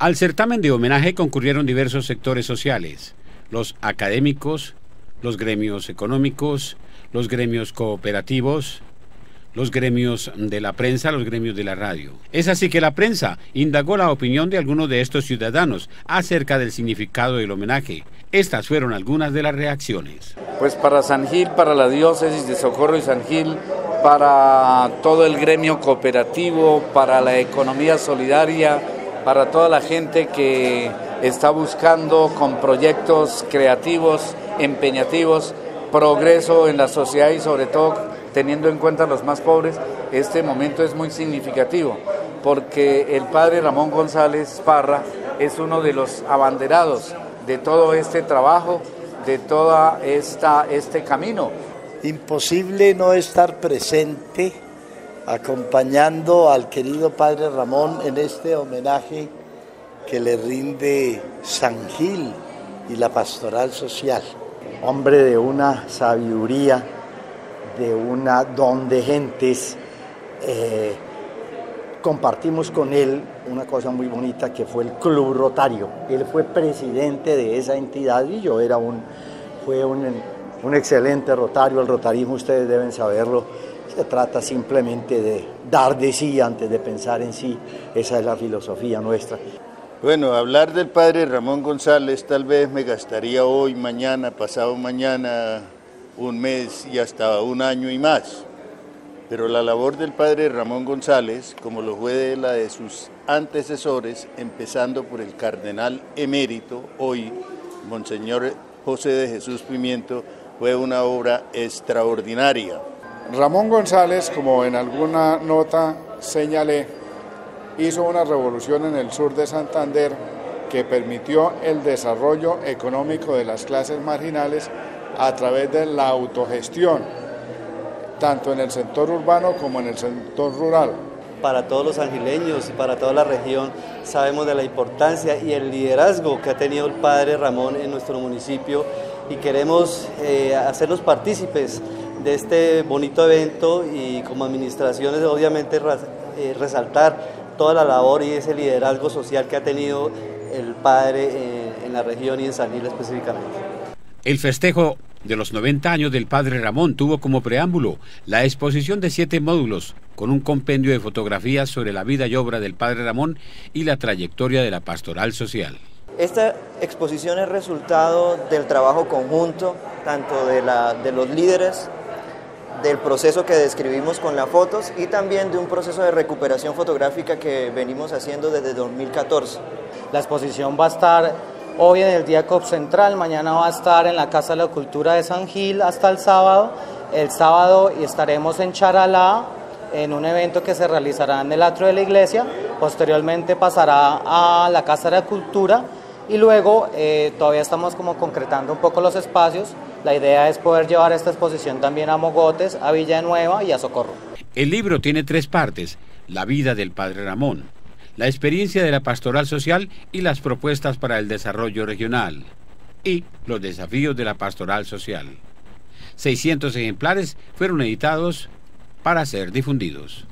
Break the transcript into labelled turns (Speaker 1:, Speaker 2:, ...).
Speaker 1: Al certamen de homenaje concurrieron diversos sectores sociales, los académicos, los gremios económicos, los gremios cooperativos, los gremios de la prensa, los gremios de la radio. Es así que la prensa indagó la opinión de algunos de estos ciudadanos acerca del significado del homenaje. Estas fueron algunas de las reacciones.
Speaker 2: Pues para San Gil, para la diócesis de Socorro y San Gil, para todo el gremio cooperativo, para la economía solidaria, para toda la gente que está buscando con proyectos creativos, empeñativos, progreso en la sociedad y sobre todo teniendo en cuenta a los más pobres, este momento es muy significativo porque el padre Ramón González Parra es uno de los abanderados de todo este trabajo, de todo este camino.
Speaker 3: Imposible no estar presente acompañando al querido Padre Ramón en este homenaje que le rinde San Gil y la pastoral social. Hombre de una sabiduría, de una don de gentes. Eh, compartimos con él una cosa muy bonita que fue el Club Rotario. Él fue presidente de esa entidad y yo era un, fue un, un excelente rotario. El rotarismo ustedes deben saberlo se trata simplemente de dar de sí antes de pensar en sí. Esa es la filosofía nuestra.
Speaker 4: Bueno, hablar del padre Ramón González tal vez me gastaría hoy, mañana, pasado mañana, un mes y hasta un año y más. Pero la labor del padre Ramón González, como lo fue la de sus antecesores, empezando por el cardenal emérito, hoy, Monseñor José de Jesús Pimiento, fue una obra extraordinaria.
Speaker 5: Ramón González, como en alguna nota señalé, hizo una revolución en el sur de Santander que permitió el desarrollo económico de las clases marginales a través de la autogestión, tanto en el sector urbano como en el sector rural.
Speaker 6: Para todos los angileños y para toda la región sabemos de la importancia y el liderazgo que ha tenido el padre Ramón en nuestro municipio y queremos eh, hacerlos partícipes de este bonito evento y como administraciones obviamente eh, resaltar toda la labor y ese liderazgo social que ha tenido el padre eh, en la región y en San Gil específicamente.
Speaker 1: El festejo de los 90 años del padre Ramón tuvo como preámbulo la exposición de siete módulos con un compendio de fotografías sobre la vida y obra del padre Ramón y la trayectoria de la pastoral social.
Speaker 7: Esta exposición es resultado del trabajo conjunto tanto de, la, de los líderes del proceso que describimos con las fotos y también de un proceso de recuperación fotográfica que venimos haciendo desde 2014.
Speaker 8: La exposición va a estar hoy en el Día COP Central, mañana va a estar en la Casa de la Cultura de San Gil hasta el sábado. El sábado estaremos en Charalá en un evento que se realizará en el atrio de la iglesia, posteriormente pasará a la Casa de la Cultura y luego eh, todavía estamos como concretando un poco los espacios la idea es poder llevar esta exposición también a Mogotes, a Villanueva y a Socorro.
Speaker 1: El libro tiene tres partes, la vida del padre Ramón, la experiencia de la pastoral social y las propuestas para el desarrollo regional, y los desafíos de la pastoral social. 600 ejemplares fueron editados para ser difundidos.